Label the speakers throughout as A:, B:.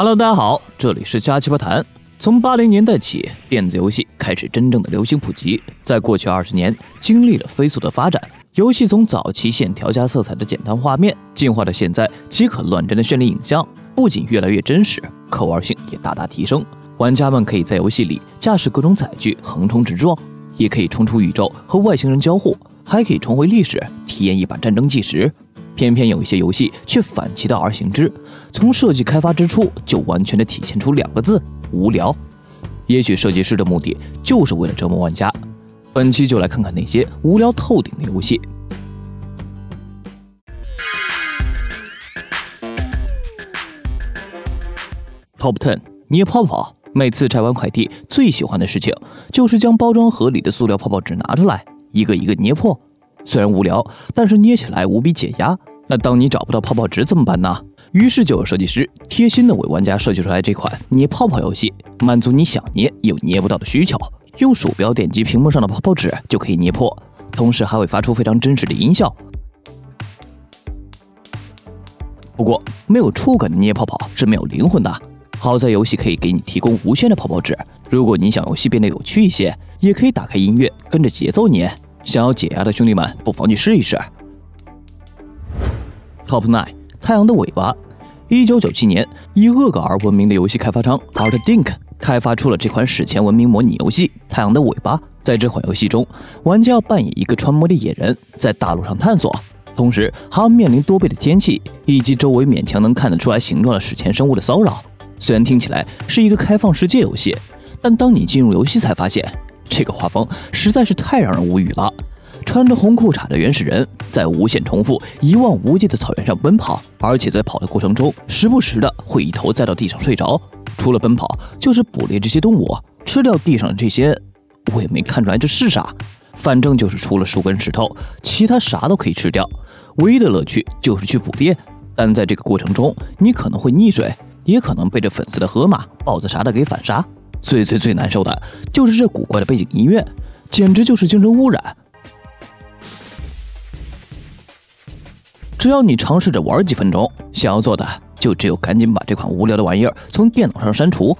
A: Hello，大家好，这里是加七八谈。从八零年代起，电子游戏开始真正的流行普及。在过去二十年，经历了飞速的发展，游戏从早期线条加色彩的简单画面，进化到现在即可乱真的绚丽影像，不仅越来越真实，可玩性也大大提升。玩家们可以在游戏里驾驶各种载具横冲直撞，也可以冲出宇宙和外星人交互，还可以重回历史，体验一把战争计时。偏偏有一些游戏却反其道而行之，从设计开发之初就完全的体现出两个字：无聊。也许设计师的目的就是为了折磨玩家。本期就来看看那些无聊透顶的游戏。Top Ten，捏泡泡。每次拆完快递，最喜欢的事情就是将包装盒里的塑料泡泡纸拿出来，一个一个捏破。虽然无聊，但是捏起来无比解压。那当你找不到泡泡纸怎么办呢？于是就有设计师贴心的为玩家设计出来这款捏泡泡游戏，满足你想捏又捏不到的需求。用鼠标点击屏幕上的泡泡纸就可以捏破，同时还会发出非常真实的音效。不过没有触感的捏泡泡是没有灵魂的。好在游戏可以给你提供无限的泡泡纸。如果你想游戏变得有趣一些，也可以打开音乐跟着节奏捏。想要解压的兄弟们，不妨去试一试。Top Nine，太阳的尾巴。一九九七年，以恶搞而闻名的游戏开发商 Art Dink 开发出了这款史前文明模拟游戏《太阳的尾巴》。在这款游戏中，玩家要扮演一个穿模的野人，在大陆上探索，同时还要面临多倍的天气以及周围勉强能看得出来形状的史前生物的骚扰。虽然听起来是一个开放世界游戏，但当你进入游戏才发现，这个画风实在是太让人无语了。穿着红裤衩的原始人在无限重复一望无际的草原上奔跑，而且在跑的过程中，时不时的会一头栽到地上睡着。除了奔跑，就是捕猎这些动物，吃掉地上的这些。我也没看出来这是啥，反正就是除了树根石头，其他啥都可以吃掉。唯一的乐趣就是去捕猎，但在这个过程中，你可能会溺水，也可能被这粉色的河马、豹子啥的给反杀。最最最难受的就是这古怪的背景音乐，简直就是精神污染。只要你尝试着玩几分钟，想要做的就只有赶紧把这款无聊的玩意儿从电脑上删除。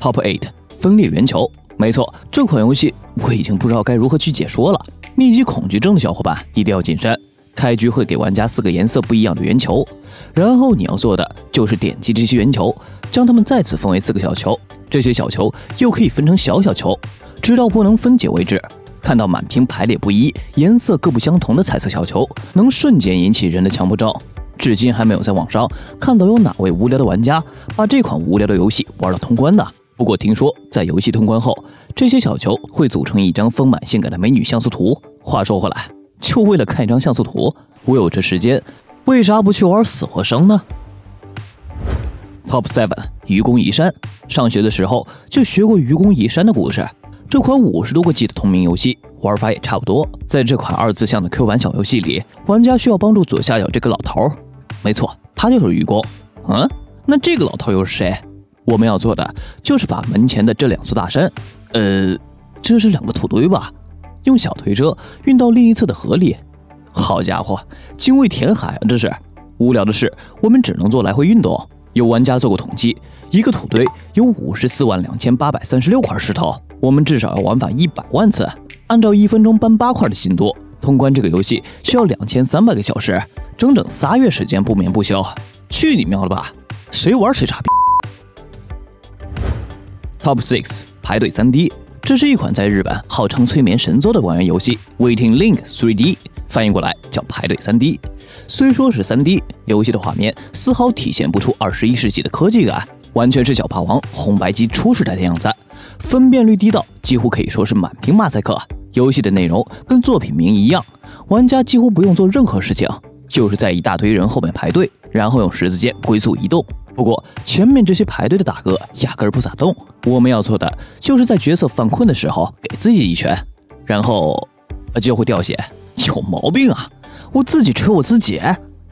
A: Top Eight 分裂圆球，没错，这款游戏我已经不知道该如何去解说了。密集恐惧症的小伙伴一定要谨慎。开局会给玩家四个颜色不一样的圆球，然后你要做的就是点击这些圆球，将它们再次分为四个小球，这些小球又可以分成小小球，直到不能分解为止。看到满屏排列不一、颜色各不相同的彩色小球，能瞬间引起人的强迫症。至今还没有在网上看到有哪位无聊的玩家把这款无聊的游戏玩到通关的。不过听说在游戏通关后，这些小球会组成一张丰满性感的美女像素图。话说回来，就为了看一张像素图，我有这时间，为啥不去玩死或生呢？Top Seven 愚公移山。上学的时候就学过愚公移山的故事。这款五十多个 G 的同名游戏玩法也差不多。在这款二字向的 Q 版小游戏里，玩家需要帮助左下角这个老头。没错，他就是愚公。嗯，那这个老头又是谁？我们要做的就是把门前的这两座大山，呃，这是两个土堆吧？用小推车运到另一侧的河里。好家伙，精卫填海啊！这是无聊的是，我们只能做来回运动。有玩家做过统计，一个土堆有五十四万两千八百三十六块石头。我们至少要玩反一百万次，按照一分钟搬八块的进度，通关这个游戏需要两千三百个小时，整整仨月时间不眠不休。去你喵了吧！谁玩谁傻逼。Top Six 排队 3D，这是一款在日本号称催眠神作的网页游戏，Waiting Link 3D，翻译过来叫排队 3D。虽说是 3D 游戏的画面，丝毫体现不出二十一世纪的科技感，完全是小霸王红白机初时代的样子。分辨率低到几乎可以说是满屏马赛克。游戏的内容跟作品名一样，玩家几乎不用做任何事情，就是在一大堆人后面排队，然后用十字键龟速移动。不过前面这些排队的大哥压根儿不咋动。我们要做的就是在角色犯困的时候给自己一拳，然后就会掉血。有毛病啊！我自己锤我自己。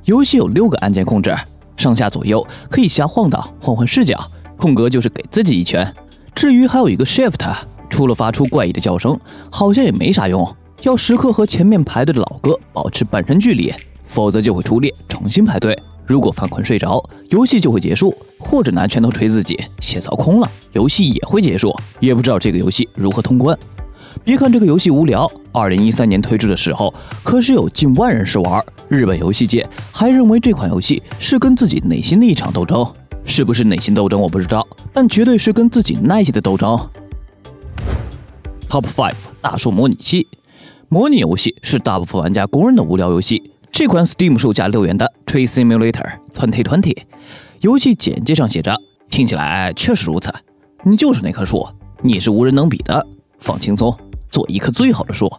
A: 游戏有六个按键控制，上下左右可以瞎晃荡，换换视角。空格就是给自己一拳。至于还有一个 Shift，除了发出怪异的叫声，好像也没啥用。要时刻和前面排队的老哥保持半身距离，否则就会出列重新排队。如果犯困睡着，游戏就会结束；或者拿拳头捶自己，血槽空了，游戏也会结束。也不知道这个游戏如何通关。别看这个游戏无聊，二零一三年推出的时候，可是有近万人试玩。日本游戏界还认为这款游戏是跟自己内心的一场斗争，是不是内心斗争我不知道，但绝对是跟自己耐心的斗争。Top Five 大树模拟器，模拟游戏是大部分玩家公认的无聊游戏。这款 Steam 售价六元的 Tree Simulator Twenty Twenty，游戏简介上写着，听起来确实如此。你就是那棵树，你是无人能比的。放轻松，做一棵最好的树。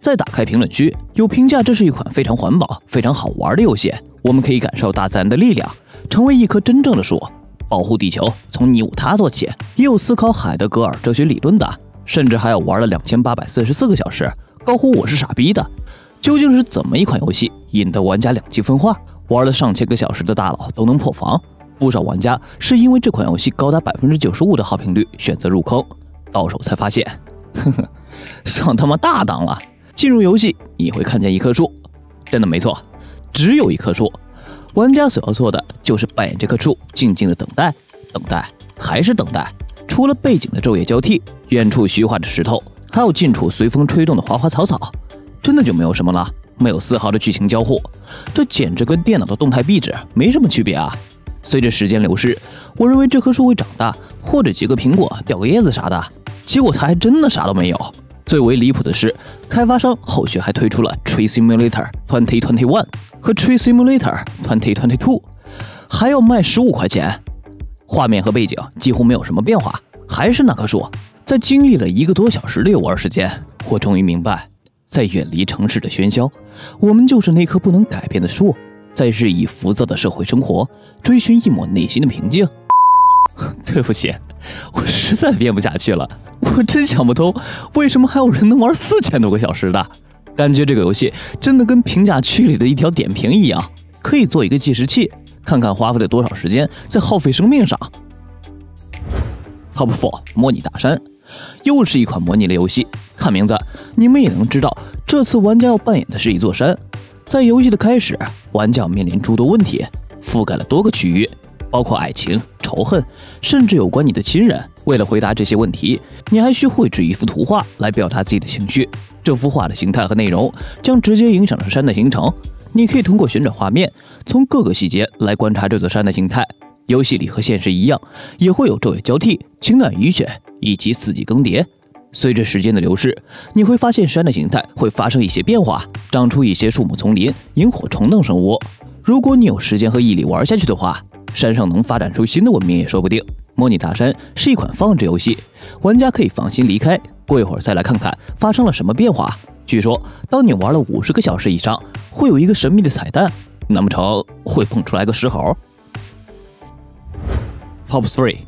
A: 再打开评论区，有评价这是一款非常环保、非常好玩的游戏。我们可以感受大自然的力量，成为一棵真正的树，保护地球，从你我他做起。也有思考海德格尔哲学理论的，甚至还有玩了两千八百四十四个小时，高呼我是傻逼的。究竟是怎么一款游戏引得玩家两极分化？玩了上千个小时的大佬都能破防，不少玩家是因为这款游戏高达百分之九十五的好评率选择入坑，到手才发现，呵呵，上他妈大当了！进入游戏你会看见一棵树，真的没错，只有一棵树。玩家所要做的就是扮演这棵树，静静的等待，等待，还是等待。除了背景的昼夜交替，远处虚化的石头，还有近处随风吹动的花花草草。真的就没有什么了，没有丝毫的剧情交互，这简直跟电脑的动态壁纸没什么区别啊！随着时间流逝，我认为这棵树会长大，或者结个苹果、掉个叶子啥的，结果他还真的啥都没有。最为离谱的是，开发商后续还推出了 Tree Simulator Twenty Twenty One 和 Tree Simulator Twenty Twenty Two，还要卖十五块钱，画面和背景几乎没有什么变化，还是那棵树。在经历了一个多小时的游玩时间，我终于明白。在远离城市的喧嚣，我们就是那棵不能改变的树。在日益浮躁的社会生活，追寻一抹内心的平静。对不起，我实在编不下去了。我真想不通，为什么还有人能玩四千多个小时的？感觉这个游戏真的跟评价区里的一条点评一样，可以做一个计时器，看看花费了多少时间在耗费生命上。Top Four 模拟大山，又是一款模拟类游戏。看名字，你们也能知道，这次玩家要扮演的是一座山。在游戏的开始，玩家面临诸多问题，覆盖了多个区域，包括爱情、仇恨，甚至有关你的亲人。为了回答这些问题，你还需绘制一幅图画来表达自己的情绪。这幅画的形态和内容将直接影响着山的形成。你可以通过旋转画面，从各个细节来观察这座山的形态。游戏里和现实一样，也会有昼夜交替、情感雨雪以及四季更迭。随着时间的流逝，你会发现山的形态会发生一些变化，长出一些树木、丛林、萤火虫等生物。如果你有时间和毅力玩下去的话，山上能发展出新的文明也说不定。模拟大山是一款放置游戏，玩家可以放心离开，过一会儿再来看看发生了什么变化。据说，当你玩了五十个小时以上，会有一个神秘的彩蛋，难不成会蹦出来个石猴？Top three,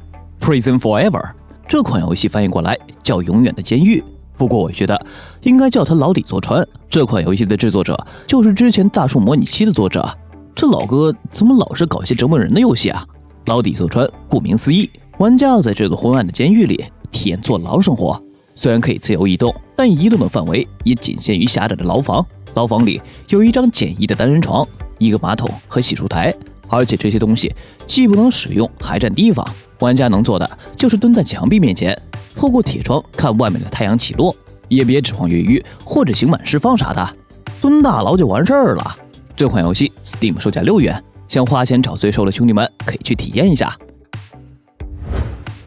A: Prison Forever。这款游戏翻译过来叫《永远的监狱》，不过我觉得应该叫它“牢底坐穿”。这款游戏的制作者就是之前《大树模拟器》的作者。这老哥怎么老是搞些折磨人的游戏啊？牢底坐穿，顾名思义，玩家要在这座昏暗的监狱里体验坐牢生活。虽然可以自由移动，但移动的范围也仅限于狭窄的牢房。牢房里有一张简易的单人床、一个马桶和洗漱台，而且这些东西既不能使用，还占地方。玩家能做的就是蹲在墙壁面前，透过铁窗看外面的太阳起落，也别指望越狱或者刑满释放啥的，蹲大牢就完事儿了。这款游戏 Steam 售价六元，想花钱找罪受的兄弟们可以去体验一下。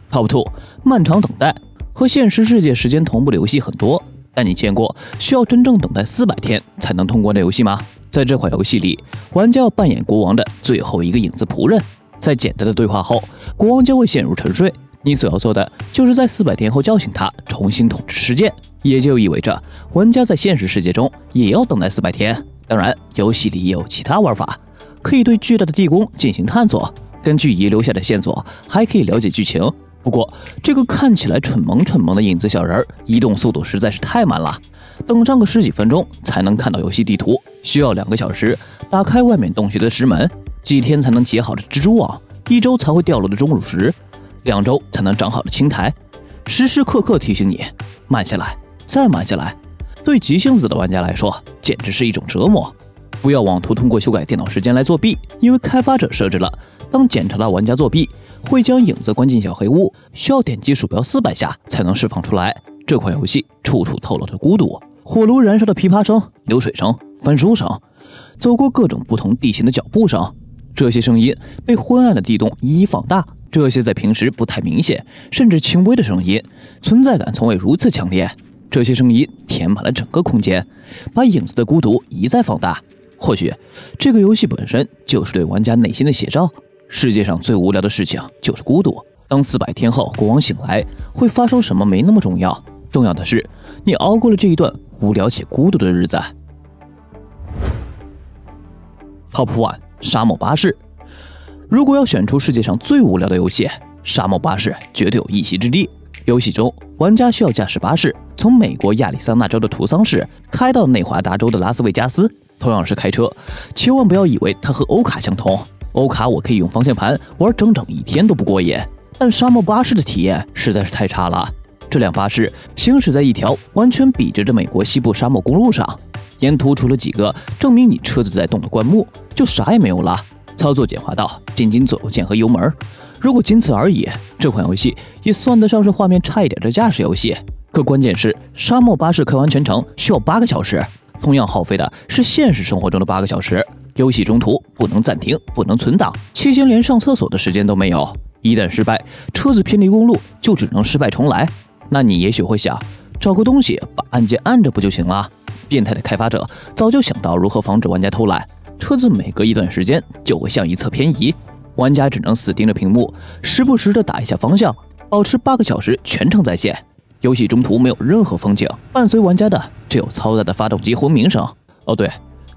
A: Top Two，漫长等待和现实世界时间同步的游戏很多，但你见过需要真正等待四百天才能通关的游戏吗？在这款游戏里，玩家要扮演国王的最后一个影子仆人。在简单的对话后，国王将会陷入沉睡。你所要做的，就是在四百天后叫醒他，重新统治世界。也就意味着，玩家在现实世界中也要等待四百天。当然，游戏里也有其他玩法，可以对巨大的地宫进行探索，根据遗留下的线索，还可以了解剧情。不过，这个看起来蠢萌蠢萌的影子小人，移动速度实在是太慢了，等上个十几分钟才能看到游戏地图，需要两个小时打开外面洞穴的石门。几天才能结好的蜘蛛网，一周才会掉落的钟乳石，两周才能长好的青苔，时时刻刻提醒你慢下来，再慢下来。对急性子的玩家来说，简直是一种折磨。不要妄图通过修改电脑时间来作弊，因为开发者设置了，当检查到玩家作弊，会将影子关进小黑屋，需要点击鼠标四百下才能释放出来。这款游戏处处透露着孤独，火炉燃烧的噼啪声、流水声、翻书声，走过各种不同地形的脚步声，这些声音被昏暗的地洞一一放大。这些在平时不太明显，甚至轻微的声音，存在感从未如此强烈。这些声音填满了整个空间，把影子的孤独一再放大。或许，这个游戏本身就是对玩家内心的写照。世界上最无聊的事情就是孤独。当四百天后国王醒来，会发生什么没那么重要，重要的是你熬过了这一段无聊且孤独的日子。Top One：沙漠巴士。如果要选出世界上最无聊的游戏，沙漠巴士绝对有一席之地。游戏中，玩家需要驾驶巴士，从美国亚利桑那州的图桑市开到内华达州的拉斯维加斯。同样是开车，千万不要以为它和欧卡相同。欧卡我可以用方向盘玩整整一天都不过瘾，但沙漠巴士的体验实在是太差了。这辆巴士行驶在一条完全笔直着美国西部沙漠公路上，沿途除了几个证明你车子在动的灌木，就啥也没有了。操作简化到仅仅左右键和油门。如果仅此而已，这款游戏也算得上是画面差一点的驾驶游戏。可关键是，沙漠巴士开完全程需要八个小时，同样耗费的是现实生活中的八个小时。游戏中途不能暂停，不能存档，期间连上厕所的时间都没有。一旦失败，车子偏离公路，就只能失败重来。那你也许会想，找个东西把按键按着不就行了？变态的开发者早就想到如何防止玩家偷懒。车子每隔一段时间就会向一侧偏移，玩家只能死盯着屏幕，时不时的打一下方向，保持八个小时全程在线。游戏中途没有任何风景，伴随玩家的只有嘈杂的发动机轰鸣声。哦对，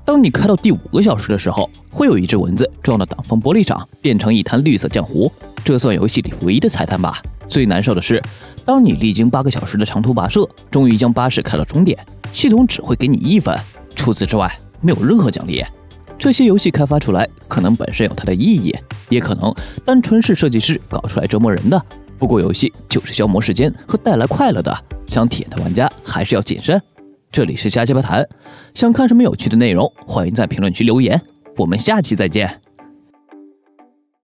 A: 当你开到第五个小时的时候，会有一只蚊子撞到挡风玻璃上，变成一滩绿色浆糊。这算游戏里唯一的彩蛋吧？最难受的是，当你历经八个小时的长途跋涉，终于将巴士开到终点，系统只会给你一分，除此之外没有任何奖励。这些游戏开发出来，可能本身有它的意义，也可能单纯是设计师搞出来折磨人的。不过游戏就是消磨时间和带来快乐的，想体验的玩家还是要谨慎。这里是瞎鸡巴谈，想看什么有趣的内容，欢迎在评论区留言。我们下期再见。